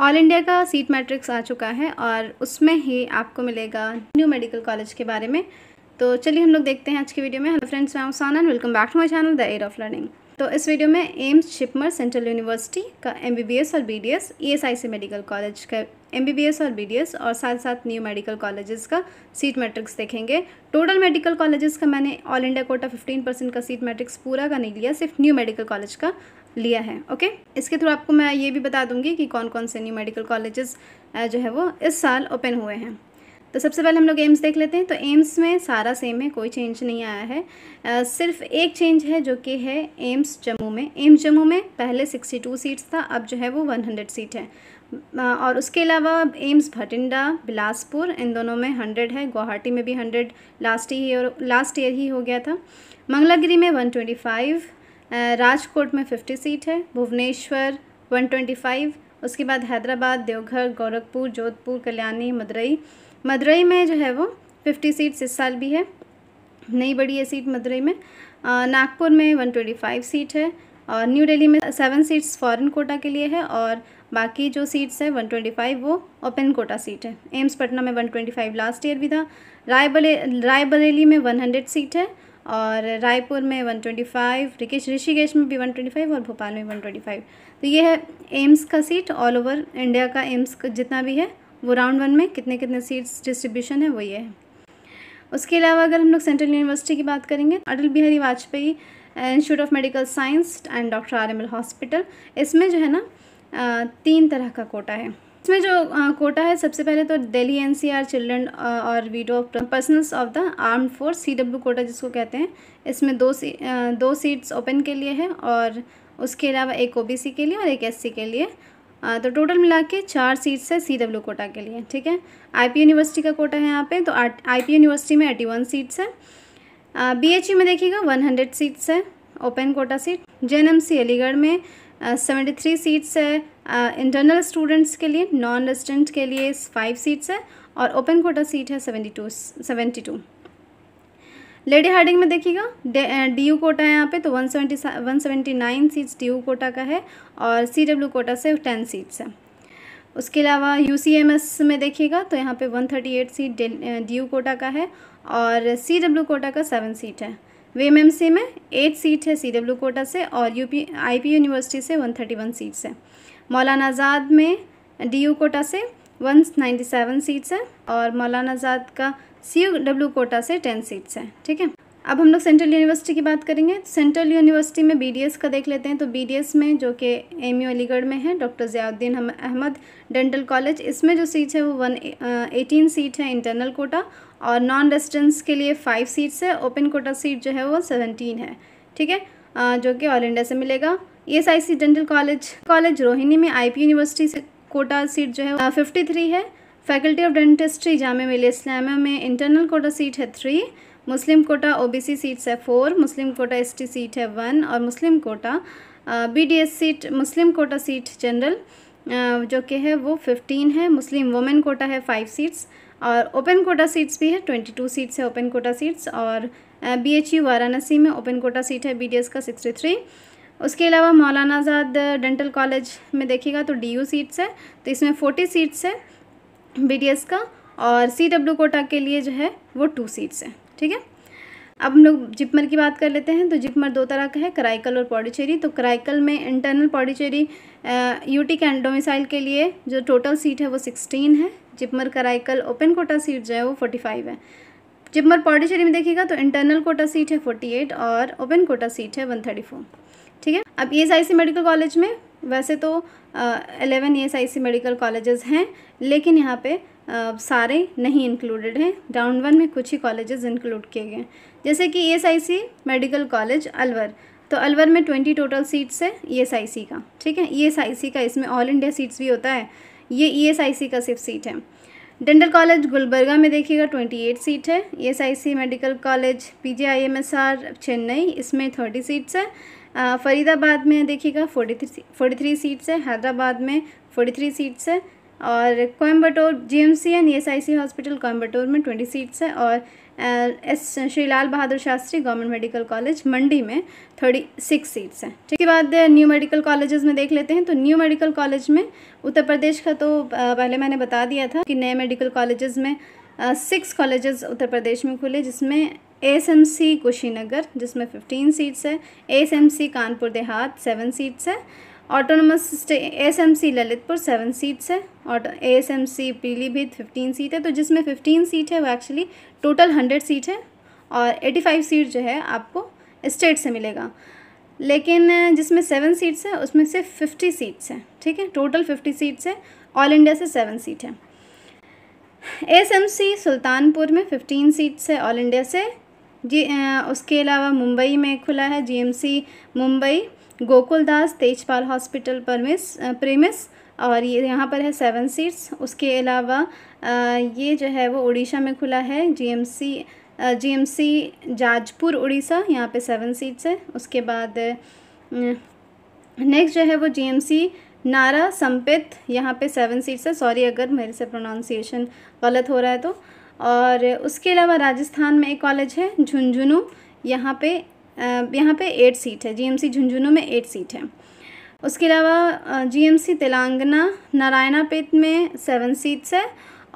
All India का seat matrix आ चुका है और उसमें ही आपको मिलेगा न्यू मेडिकल कॉलेज के बारे में। तो चलिए हम लोग देखते हैं आज की वीडियो में। हेलो फ्रेंड्स मैं उसाना welcome back to my channel the air of learning तो इस वीडियो में एम्स शिपमर सेंट्रल यूनिवर्सिटी का एमबीबीएस और बीडीएस ईएसआईसी मेडिकल कॉलेज का एमबीबीएस और बीडीएस और साथ साथ न्यू मेडिकल कॉलेजेस का सीट मैट्रिक्स देखेंगे। टोटल मेडिकल कॉलेजेस का मैंने ऑल इंडिया कोटा 15 परसेंट का सीट मैट्रिक्स पूरा का नहीं लिया, सिर्फ़ न्यू मेडिकल कॉलेज का। लिया है ओके? इसके थ्रू आपको मैं ये भी बता दूँगी कि कौन कौन से न्यू मेडिकल कॉलेजेस जो है वो इस साल ओपन हुए हैं। तो सबसे पहले हम लोग एम्स देख लेते हैं। तो एम्स में सारा सेम है कोई चेंज नहीं आया है। आ, सिर्फ़ एक चेंज है जो कि है एम्स जम्मू में। एम्स जम्मू में पहले 62 सीट्स था अब जो है वो 100 सीट है। आ, और उसके अलावा एम्स भटिंडा बिलासपुर इन दोनों में 100 है। गुवाहाटी में भी 100 लास्ट ईयर लास्ट ईयर ही हो गया था। मंगलागिरी में 125 राजकोट में 50 सीट है, भुवनेश्वर 125 उसके बाद हैदराबाद, देवघर, गोरखपुर, जोधपुर, कल्याणी, मदुरई। मदुरई में जो है वो फिफ्टी सीट्स इस साल भी है, नई बड़ी है सीट मदुरई में। नागपुर में वन ट्वेंटी फाइव सीट है, और न्यू दिल्ली में सेवन सीट्स फॉरेन कोटा के लिए है, और बाकी जो सीट्स है वन ट्वेंटी फाइव वो ओपन कोटा सीट है। एम्स, पटना में one twenty five last year भी था। रायबले, रायबरेली में वन हंड्रेड सीट है और रायपुर में one twenty five Rishikesh Rishikesh में भी वन ट्वेंटी फाइव और भोपाल में वन ट्वेंटी फाइव। तो ये है एम्स का सीट ऑल ओवर इंडिया का एम्स का जितना भी है, वो राउंड वन में कितने कितने सीट्स डिस्ट्रीब्यूशन है, वो ये है। उसके अलावा अगर हम लोग सेंट्रल यूनिवर्सिटी की बात करेंगे, Atal Bihari Vajpayee institute of medical science and doctor R M L hospital इसमें जो है ना तीन तरह का कोटा है। इसमें जो कोटा है, सबसे पहले तो दिल्ली एनसीआर चिल्ड्रन और widow personals of the arm force C W quota जिसको कहते हैं। इसमें दो सी दो सीट्स ओपन के लिए है, और उसके अलावा एक ओबीसी के लिए और एक एससी के लिए। तो टोटल मिला के चार सीट्स है सी डब्ल्यू कोटा के लिए, ठीक है? आईपी यूनिवर्सिटी का कोटा है यहाँ पे तो आईपी यूनिवर्सिटी में एटी वन सीट्स है। बी एच यू में देखिएगा, वन हंड्रेड सीट्स है, open quota seat. J N M C Aligarh में सेवेंटी थ्री सीट्स है इंटरनल स्टूडेंट्स के लिए नॉन रेजिडेंट के लिए फाइव सीट्स है और ओपन कोटा सीट है seventy two seventy two Lady Hardinge में देखिएगा डी यू कोटा है यहाँ पे तो one seventy one seventy nine seats D U quota का है और सी डब्ल्यू कोटा से टेन सीट्स है. उसके अलावा यू सी एम एस में देखिएगा तो यहाँ पे one thirty eight seat D U quota का है और सी डब्ल्यू कोटा का सेवन सीट है. वे एम एम सी में एट सीट है सी डब्ल्यू कोटा से और U P I P university से वन थर्टी वन सीट्स है. मौलाना आज़ाद में डी यू कोटा से वन नाइन्टी सेवन सीट्स हैं और मौलाना आज़ाद का सी यू डब्ल्यू कोटा से टेन सीट्स हैं, ठीक है? अब हम लोग सेंट्रल यूनिवर्सिटी की बात करेंगे। सेंट्रल यूनिवर्सिटी में बीडीएस का देख लेते हैं। तो बीडीएस में, जो कि एम यू अलीगढ़ में है doctor Ziauddin Ahmad dental college इसमें जो सीट्स है वो वन एटीन सीट है इंटरनल कोटा और नॉन रेजिडेंट्स के लिए फाइव सीट्स है। ओपन कोटा सीट जो है वो सेवनटीन है, ठीक है? जो कि ऑल इंडिया से मिलेगा। E S I C dental college college Rohini में आई पी यूनिवर्सिटी से कोटा सीट जो है फिफ्टी थ्री है। Faculty of dentistry Jamia Millia Islamia में इंटरनल कोटा सीट है three Muslim quota OBC seats है four Muslim quota ST seat है one और Muslim quota BDS seat Muslim quota seat general जो कि है वो फिफ्टीन है। मुस्लिम वुमेन कोटा है फाइव सीट्स और ओपन कोटा सीट्स भी है ट्वेंटी टू सीट्स है ओपन कोटा सीट्स और बी एच यू वाराणसी में ओपन कोटा सीट है बी डी एस का सिक्सटी थ्री उसके अलावा मौलाना आज़ाद डेंटल कॉलेज में देखिएगा तो डी यू सीट्स है तो इसमें फोर्टी सीट्स है बीडीएस का और सी डब्ल्यू कोटा के लिए जो है वो टू सीट्स हैं, ठीक है? अब हम लोग जिपमर की बात कर लेते हैं तो जिपमर दो तरह का है, कराइकल और पौडीचेरी। तो कराइकल में इंटरनल पौडीचेरी यूटी कैन डोमिसाइल के लिए जो टोटल सीट है वो सिक्सटीन है। JIPMER Karaikal open quota seat जो है वो फोर्टी फाइव है। जिपमर पौडीचेरी में देखिएगा तो इंटरनल कोटा सीट है फोर्टी एट और ओपन कोटा सीट है वन थर्टी फोर अब E S I C medical college में वैसे तो eleven E S I C medical colleges हैं लेकिन यहाँ पे आ, सारे नहीं इंक्लूडेड हैं। राउंड वन में कुछ ही कॉलेजेस इंक्लूड किए गए जैसे कि E S I C medical college Alwar. तो अलवर में ट्वेंटी टोटल सीट्स है ई सी का ठीक है? ई एस आई सी का इसमें ऑल इंडिया सीट्स भी होता है। ये ई सी का सिर्फ़ सीट है। डेंटल कॉलेज गुलबर्गा में देखिएगा ट्वेंटी एट सीट है E medical college P J I M S R Chennai इसमें थर्टी सीट्स है। फरीदाबाद में देखिएगा forty three forty three seats है, हैदराबाद में फोर्टी थ्री सीट्स है और Coimbatore GMC and ESIC hospital Coimbatore में ट्वेंटी सीट्स है और S, Shri Lal Bahadur Shastri government medical college Mandi में थर्टी सिक्स सीट्स हैं। ठीक है, बाद न्यू मेडिकल कॉलेजेस में देख लेते हैं। तो न्यू मेडिकल कॉलेज में उत्तर प्रदेश का तो पहले मैंने बता दिया था कि नए मेडिकल कॉलेजेस में सिक्स कॉलेजेस उत्तर प्रदेश में खुले, जिसमें एस एम सी कुशीनगर जिसमें फिफ्टीन सीट्स है। S M C Kanpur Dehat seven seats है। Autonomous S M C Lalitpur seven seats है। और A S M C Pilibhit fifteen seat है। तो जिसमें फिफ्टीन सीट है, वो एक्चुअली टोटल हंड्रेड सीट है। और एटी फाइव सीट जो है, आपको स्टेट से मिलेगा। लेकिन जिसमें सेवन सीट्स है, उसमें से फिफ्टी सीट्स हैं। ठीक है? टोटल फिफ्टी सीट्स है। ऑल इंडिया से सेवन सीट है। एस एम सी सुल्तानपुर में फिफ्टीन सीट्स है ऑल इंडिया से। जी उसके अलावा मुंबई में खुला है G M C Mumbai Gokuldas Tejpal hospital premise premises, और ये यहाँ पर है सेवन सीट्स उसके अलावा ये जो है वो उड़ीसा में खुला है जीएमसी जीएमसी जाजपुर, उड़ीसा, यहाँ पे सेवन सीट्स है। उसके बाद नेक्स्ट जो है वो जीएमसी नारा, संपित, यहाँ पे सेवन सीट्स है। सॉरी अगर मेरे से प्रोनाउंसिएशन गलत हो रहा है तो। और उसके अलावा राजस्थान में एक कॉलेज है, झुंझुनू। यहाँ पे यहाँ पे एट सीट है जीएमसी झुंझुनू में एट सीट है। उसके अलावा जीएमसी तेलंगाना, नारायणापेट में सेवन सीट्स है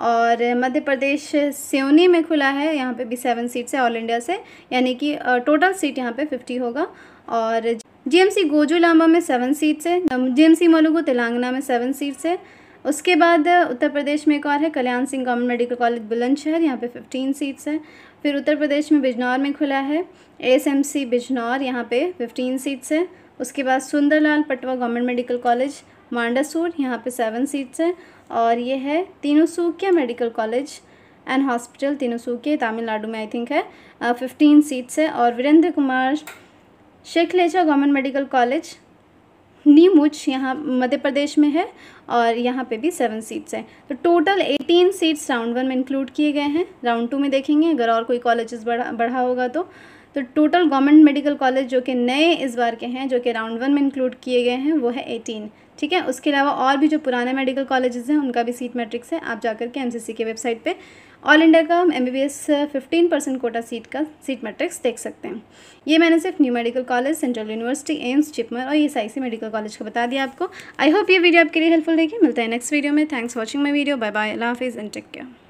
और मध्य प्रदेश सिवनी में खुला है, यहाँ पे भी सेवन सीट्स है ऑल इंडिया से। यानी कि टोटल सीट यहाँ पे फिफ्टी होगा। और जीएमसी गोजूलांबा में सेवन सीट्स है जीएमसी मलुगु तेलंगाना में सेवन सीट्स है। उसके बाद उत्तर प्रदेश में एक और है, Kalyan Singh government medical college Bulandshahr, यहाँ पे फिफ्टीन सीट्स है। फिर उत्तर प्रदेश में बिजनौर में खुला है एएसएमसी बिजनौर, यहाँ पे फिफ्टीन सीट्स है। उसके बाद Sundarlal Patwa government medical college, Mandsaur, यहाँ पे सेवन सीट्स हैं। और ये है तीनों मेडिकल कॉलेज एंड हॉस्पिटल तीनों तमिलनाडु में आई थिंक है। फिफ्टीन सीट्स है। और Virendra Kumar Sakhlecha government medical college Neemuch यहाँ मध्य प्रदेश में है और यहाँ पे भी सेवन सीट्स हैं। तो total eighteen seats round one में इंक्लूड किए गए हैं। राउंड टू में देखेंगे, अगर और कोई कॉलेजेस बढ़ा बढ़ा होगा तो। तो टोटल गवर्नमेंट मेडिकल कॉलेज जो कि नए इस बार के हैं, जो कि राउंड वन में इंक्लूड किए गए हैं, वो है एटीन ठीक है? उसके अलावा और भी जो पुराने मेडिकल कॉलेजेस हैं, उनका भी सीट मैट्रिक्स है। आप जाकर के एमसीसी के वेबसाइट पे ऑल इंडिया का M B B S fifteen percent quota seat का सीट मैट्रिक्स देख सकते हैं। ये मैंने सिर्फ़ new medical college central university AIIMS JIPMER और ये साइसी मेडिकल कॉलेज का बता दिया आपको। आई होप ये वीडियो आपके लिए हेल्पफुल रहेगी मिलता है नेक्स्ट वीडियो में। Thanks watching my video bye bye अल्लाह हाफिज़। And take care